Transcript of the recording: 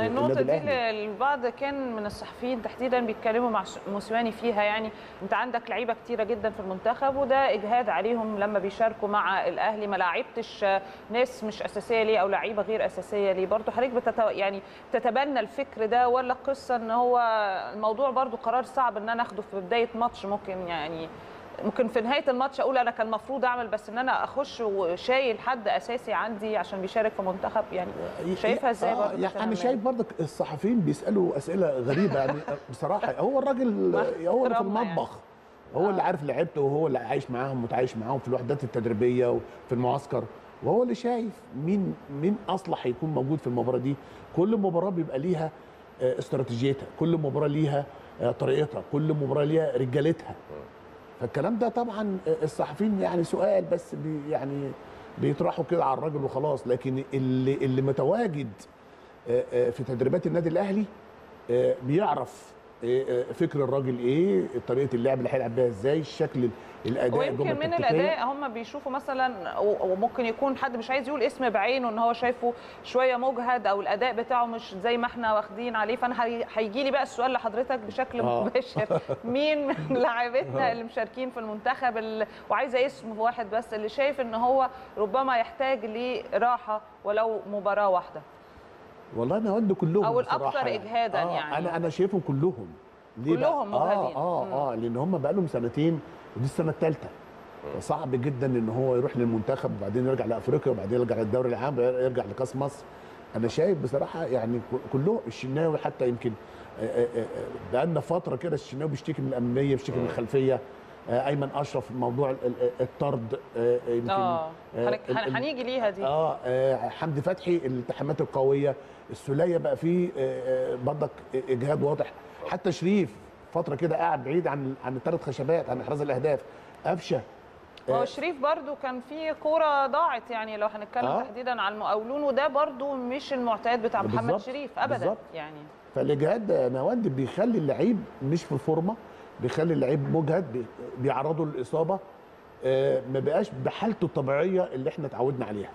النقطة دي البعض كان من الصحفيين تحديدا بيتكلموا مع موسيماني فيها يعني. أنت عندك لعيبة كتيرة جدا في المنتخب وده إجهاد عليهم لما بيشاركوا مع الأهلي. ما لعبتش ناس مش أساسية ليه أو لعيبة غير أساسية ليه. برضه حضرتك بتت... يعني تتبنى الفكر ده ولا قصة إن هو الموضوع برضه قرار صعب إن أنا آخده في بداية ماتش ممكن يعني ممكن في نهاية الماتش أقول أنا كان المفروض أعمل بس إن أنا أخش وشايل حد أساسي عندي عشان بيشارك في منتخب يعني شايفها إزاي آه برضه يعني أنا؟ شايف برضك الصحفيين بيسألوا أسئلة غريبة يعني بصراحة هو الراجل هو اللي في يعني. المطبخ هو اللي عارف لعيبته وهو اللي عايش معاهم متعايش معاهم في الوحدات التدريبية وفي المعسكر وهو اللي شايف مين مين أصلح يكون موجود في المباراة دي كل مباراة بيبقى ليها آه، استراتيجيتها كل مباراة ليها آه، طريقتها كل مباراة ليها رجالتها فالكلام ده طبعا الصحفيين يعني سؤال بس بي يعني بيطرحوا كده على الراجل وخلاص. لكن اللي اللي متواجد آه، آه، في تدريبات النادي الأهلي آه، بيعرف فكر الراجل إيه طريقة اللعب اللي هيلعب بيها إزاي الشكل الأداء ويمكن من. الأداء هم بيشوفوا مثلا وممكن يكون حد مش عايز يقول اسم بعينه إن هو شايفه شوية مجهد أو الأداء بتاعه مش زي ما إحنا واخدين عليه فأنا هي- هيجي لي بقى السؤال لحضرتك بشكل آه. مباشر مين من لاعبتنا اللي مشاركين في المنتخب اللي وعايزة اسم واحد بس اللي شايف إن هو ربما يحتاج لراحة ولو مباراة واحدة والله أنا ود كلهم أو بصراحة الأكثر إجهاداً آه يعني. أنا أنا شايفهم كلهم ليه بقى؟ كلهم مجهدين. آه مم. آه آه لأن هم بقى لهم سنتين ودي السنة الثالثه صعب جدا إن هو يروح للمنتخب وبعدين يرجع لأفريقيا وبعدين يرجع للدوري العام يرجع لكأس مصر أنا شايف بصراحة يعني ك- كلهم الشناوي حتى يمكن آه، آه، آه، بقالنا فترة كده الشناوي بيشتكي من الأمنية بيشتكي من الخلفية أيمن أشرف موضوع ال- ال- الطرد آه، يمكن آه آه، ال- ال- هنيجي ليها دي آه آه، حمدي فتحي الالتحامات القوية السوليه بقى فيه آه، آه، برضك إجهاد واضح حتى شريف فترة كده قاعد بعيد عن عن الثلاث خشبات عن إحراز الأهداف قفشة هو شريف برضو كان في كورة ضاعت يعني لو هنتكلم آه. تحديدا على المقاولون وده برضو مش المعتاد بتاع محمد شريف ابدا بالظبط. يعني فالإجهاد نواند بيخلي اللعيب مش في الفورمة بيخلي اللعيب مجهد بي- بيعرضه للإصابة آه، ما بقاش بحالته الطبيعية اللي إحنا اتعودنا عليها.